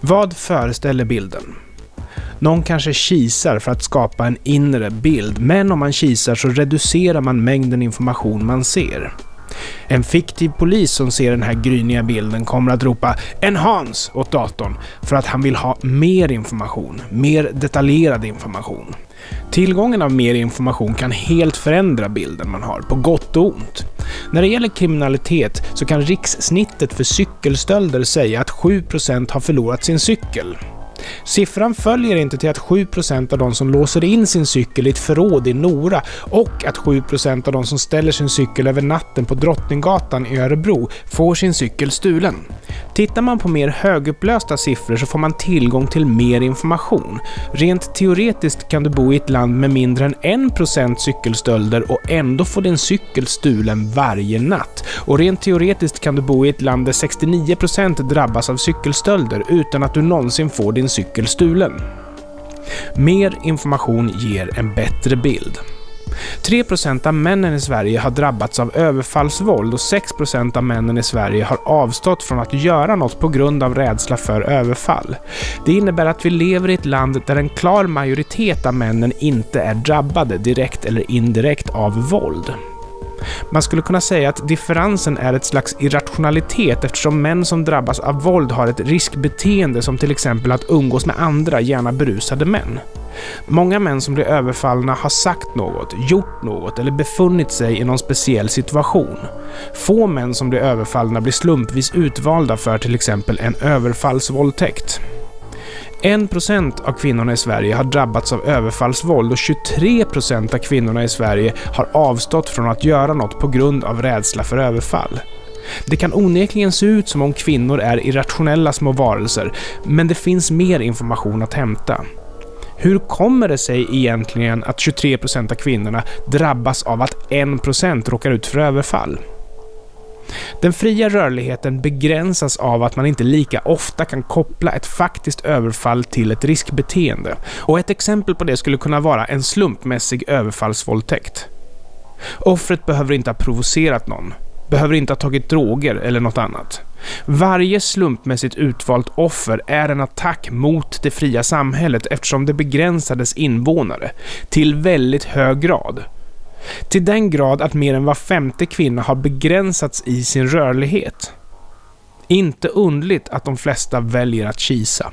Vad föreställer bilden? Någon kanske kisar för att skapa en inre bild, men om man kisar så reducerar man mängden information man ser. En fiktiv polis som ser den här gryniga bilden kommer att ropa “Enhance” åt datorn för att han vill ha mer information, mer detaljerad information. Tillgången av mer information kan helt förändra bilden man har, på gott och ont. När det gäller kriminalitet så kan rikssnittet för cykelstölder säga att 7% har förlorat sin cykel. Siffran följer inte till att 7% av de som låser in sin cykel i ett förråd i Nora och att 7% av de som ställer sin cykel över natten på Drottninggatan i Örebro får sin cykel stulen. Tittar man på mer högupplösta siffror så får man tillgång till mer information. Rent teoretiskt kan du bo i ett land med mindre än 1% cykelstölder och ändå få din cykel stulen varje natt. Och rent teoretiskt kan du bo i ett land där 69% drabbas av cykelstölder utan att du någonsin får din cykel stulen. Mer information ger en bättre bild. 3% av männen i Sverige har drabbats av överfallsvåld och 6% av männen i Sverige har avstått från att göra något på grund av rädsla för överfall. Det innebär att vi lever i ett land där en klar majoritet av männen inte är drabbade direkt eller indirekt av våld. Man skulle kunna säga att differensen är ett slags irrationalitet eftersom män som drabbas av våld har ett riskbeteende som till exempel att umgås med andra, gärna berusade män. Många män som blir överfallna har sagt något, gjort något eller befunnit sig i någon speciell situation. Få män som blir överfallna blir slumpvis utvalda för till exempel en överfallsvåldtäkt. 1% av kvinnorna i Sverige har drabbats av överfallsvåld och 23% av kvinnorna i Sverige har avstått från att göra något på grund av rädsla för överfall. Det kan onekligen se ut som om kvinnor är irrationella små varelser, men det finns mer information att hämta. Hur kommer det sig egentligen att 23% av kvinnorna drabbas av att 1% råkar ut för överfall? Den fria rörligheten begränsas av att man inte lika ofta kan koppla ett faktiskt överfall till ett riskbeteende. Och ett exempel på det skulle kunna vara en slumpmässig överfallsvåldtäkt. Offret behöver inte ha provocerat någon, behöver inte ha tagit droger eller något annat. Varje slumpmässigt utvalt offer är en attack mot det fria samhället eftersom det begränsar dess invånare till väldigt hög grad. Till den grad att mer än var femte kvinna har begränsats i sin rörlighet. Inte undligt att de flesta väljer att kisa.